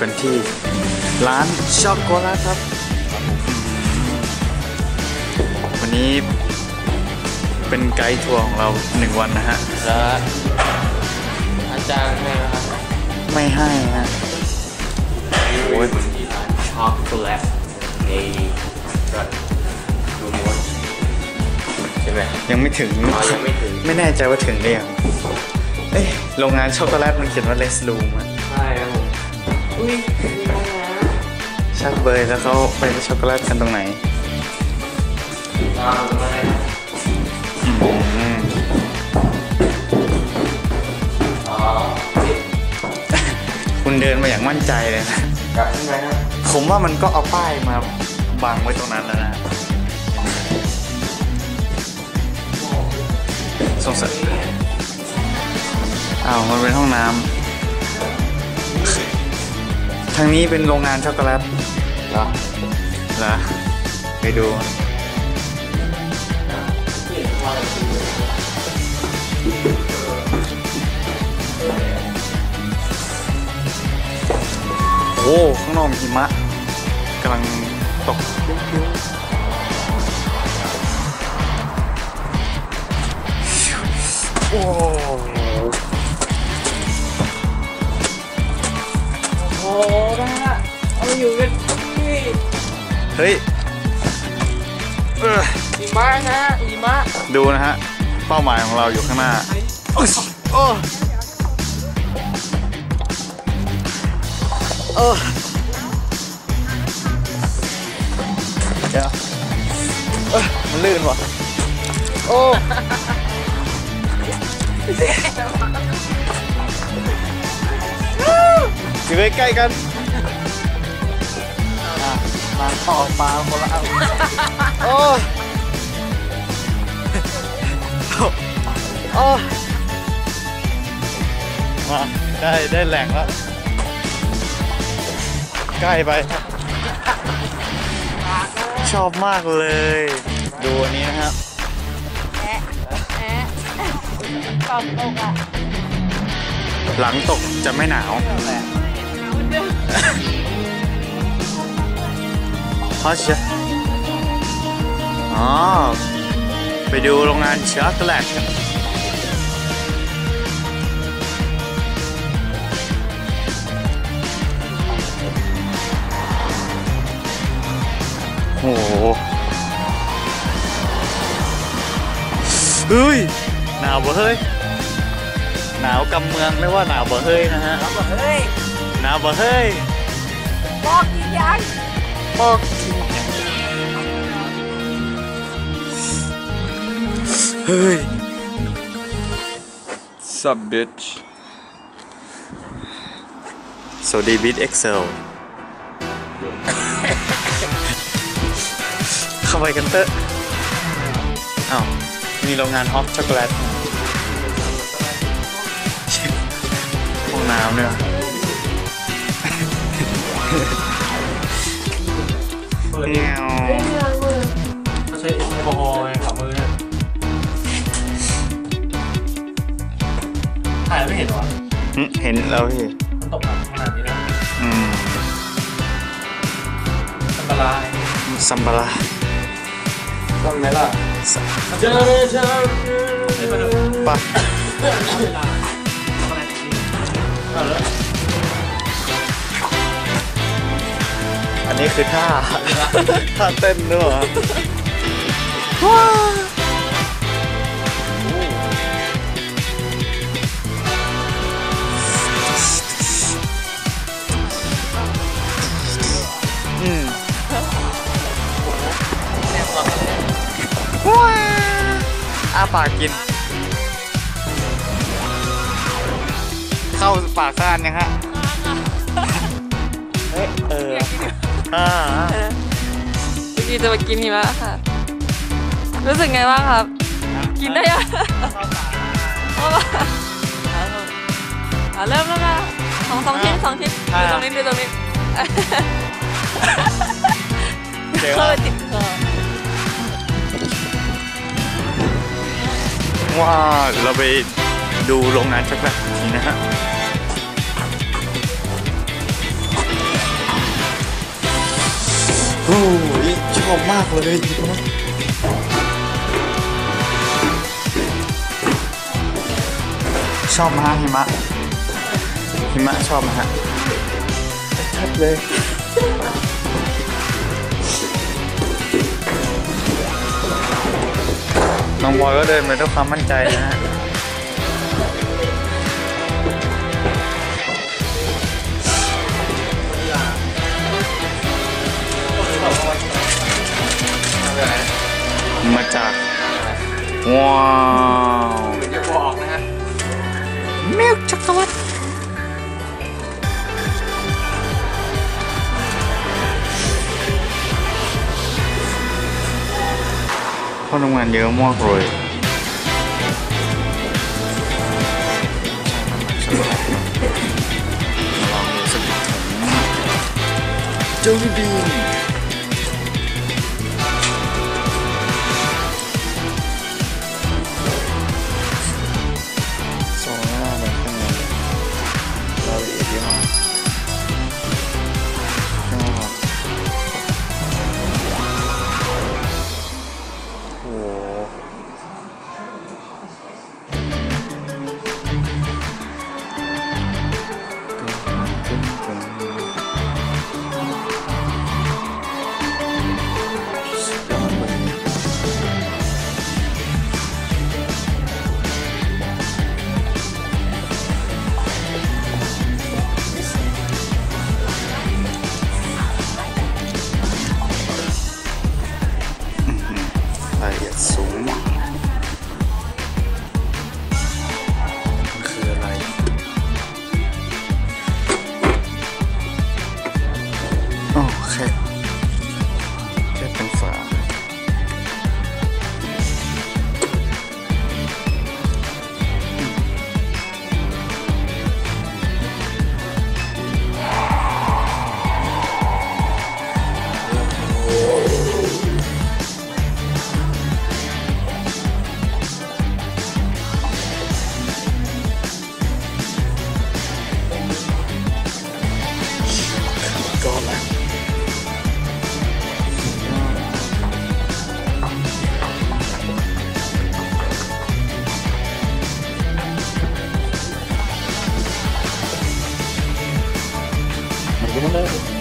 กันที่ร้านช็อกโกแลตครับ วันนี้เป็นไกด์ทัวร์ของเราหนึ่งวันนะฮะแล้วอาจารย์ให้นะครับไม่ให้ฮะโอ้ยที่ร้านช็อกโกแลตในรัฐดูมอนใช่ไหมยังไม่ถึงอ๋อยังไม่ถึง ไม่แน่ใจว่าถึงหรือยังเอ้ยโรงงานช็อกโกแลตมันเขียนว่าเลสลูมอะใช่ครับผม อุ้ยชักเบยแล้วเขาไปช็อกโกแลตกันตรงไหนคุณเดินมาอย่างมั่นใจเลยนะกลับขึ้นไปครับผมว่ามันก็เอาป้ายมาบังไว้ตรงนั้นแล้วนะสงสัยอ้าวมันเป็นห้องน้ำ ทางนี้เป็นโรงงานช็อกโกแลตเหรอเหรอไปดู โอ้ข้างนอกมีหิมะกำลังตกโอ้ เฮ้ยเออหิมะนะฮะหิมะดูนะฮะ เป้าหมายของเราอยู่ข้างหน้าโอ้ยโอ้เออเดี๋ยวเอ้ยมันลื่นว่ะโอ้อยู่ใกล้ๆกัน มาต่อมาคนละอันโอ้โอ้มาได้ได้แหล่งแล้ว ใกล้ไป ชอบมากเลย ดูอันนี้นะครับตอบตกอะ หลังตกจะไม่หนาว เพราะเชอ๋อ ไปดูโรงงานช็อกโกแลตกันโอ้โหเฮ้ย หนาวบ่เฮ้ย หนาวกำเมืองเรียกว่าหนาวบ่เฮ้ยนะฮะแล้วบอกเฮ้ยหนาวบ่เฮ้ยบอกกินยัง บอกเฮ้ย Sup, bitch. สวัสดีบิทเอ็กเซลเข้าไปกันเตอะอ้าว มีโรงงานฮอปช็อกโกแลตห้องน้ำเนี่ย เงี้ยวเขาใช้แอลกอฮอล์ไงขับมือเนี่ยถ่ายแล้วไม่เห็นเหรอหึเห็นแล้วพี่มันตกหนักขนาดนี้นะอืมอันตรายซัมบาราต้องไหมล่ะสเจอเจอเจอปะเอาแล้ว นนี้คือท่า ท่าเต้นด้วยเหรออืมว้าอาปากกิน เข้าปากซ่านยังฮะ เฮ้ย เออ อ่าเมื่อกี้จะมากินหิมะค่ะ รู้สึกไงบ้างครับ กินได้ยังเข้าปากเริ่มแล้วนะสองสองชิ้นสองชิ้นดูตรงนี้ดูตรงนี้เดี๋ยวเข้าไปติดคอว่าเราไปดูโรงงานช็อกโกแลตอีกทีนะฮะ โอ้ยชอบมากเลยหิมะชอบไหมฮะหิมะหิมะชอบไหมฮะชัดเลยน้องบอยก็เดินมาด้วยความมั่นใจนะฮะ ว้าวจะบอกนะฮะมิลช็อกโกแลตเขาทำงานเยอะมากเลยลองดูสักถุงเจ้าบีน Bunu da